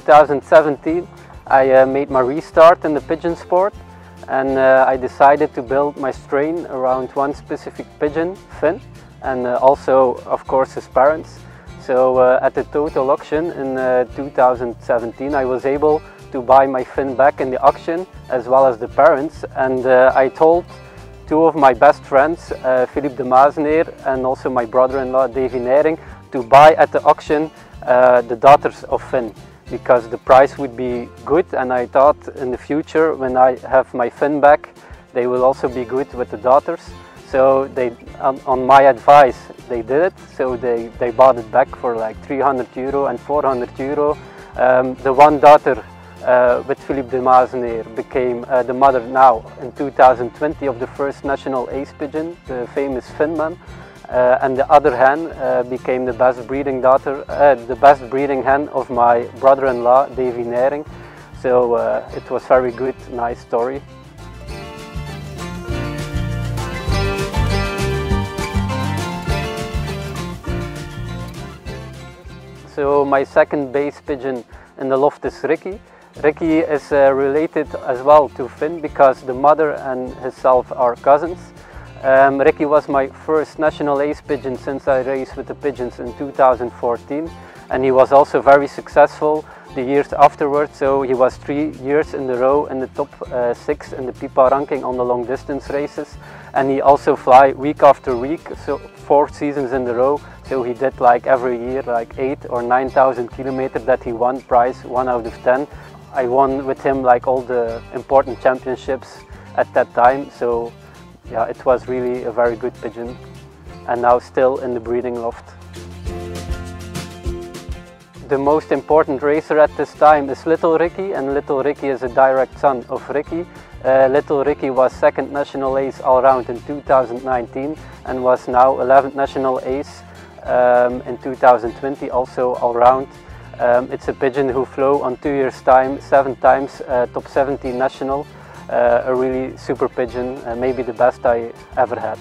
2017 I uh, made my restart in the pigeon sport and uh, I decided to build my strain around one specific pigeon, Finn, and uh, also of course his parents. So uh, at the total auction in uh, 2017 I was able to buy my Finn back in the auction as well as the parents and uh, I told two of my best friends, Philippe de Mazeneer and also my brother-in-law Davy Nering, to buy at the auction the daughters of Finn because the price would be good and I thought in the future when I have my Finn back they will also be good with the daughters. So they on, on, my advice they did it. So they, they bought it back for like 300 euro and 400 euro. Um, the one daughter uh, with Philippe de Mazeneer became uh, the mother now in 2020 of the first national ace pigeon the famous Finman uh, and the other hen uh, became the best breeding daughter, uh, the best breeding hen of my brother-in-law, Davy Nering. So uh, it was very good, nice story. So my second base pigeon in the loft is Ricky. Ricky is uh, related as well to Finn because the mother and himself are cousins. Um, Ricky was my first national ace pigeon since I raced with the pigeons in 2014 and he was also very successful the years afterwards. So he was three years in a row in the top uh, six in the PIPA ranking on the long distance races and he also fly week after week so four seasons in a row. So he did like every year like eight or nine thousand kilometers that he won prize one out of ten. I won with him like all the important championships at that time. So yeah, it was really a very good pigeon and now still in the breeding loft. The most important racer at this time is Little Ricky and Little Ricky is a direct son of Ricky. Uh, Little Ricky was second national ace all round in 2019 and was now 11th national ace um, in 2020 also all round. Um, it's a pigeon who flew on two years time seven times uh, top 17 national uh, a really super pigeon, uh, maybe the best I ever had.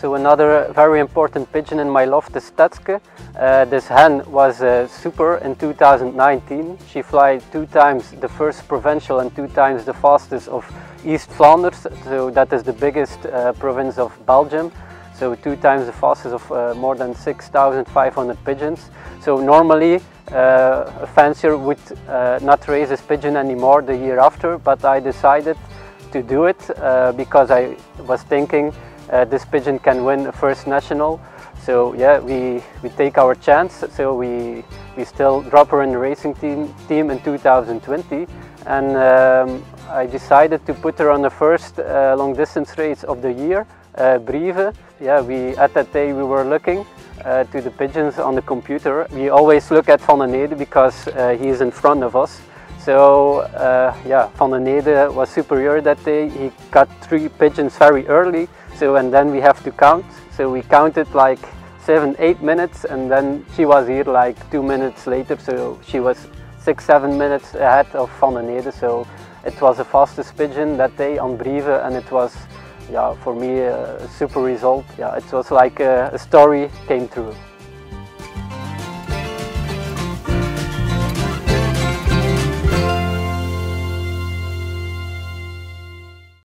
So another very important pigeon in my loft is Tetske. Uh, this hen was uh, super in 2019. She flew two times the first provincial and two times the fastest of East Flanders. So that is the biggest uh, province of Belgium. So two times the fastest of uh, more than 6,500 pigeons. So normally uh, a fancier would uh, not raise this pigeon anymore the year after, but I decided to do it uh, because I was thinking uh, this pigeon can win a first national. So yeah, we, we take our chance. So we, we still drop her in the racing team, team in 2020 and um, I decided to put her on the first uh, long distance race of the year, uh, Brive. Yeah, we, at that day we were looking uh, to the pigeons on the computer. We always look at Van den Nede because uh, he is in front of us. So yeah, Van den Nede was superior that day. He got three pigeons very early. So and then we have to count. So we counted like seven, eight minutes and then she was here like two minutes later. So she was six, seven minutes ahead of Van den Nede. So it was the fastest pigeon that day on Brive and it was yeah, for me uh, a super result. Yeah, it was like a, a story came true.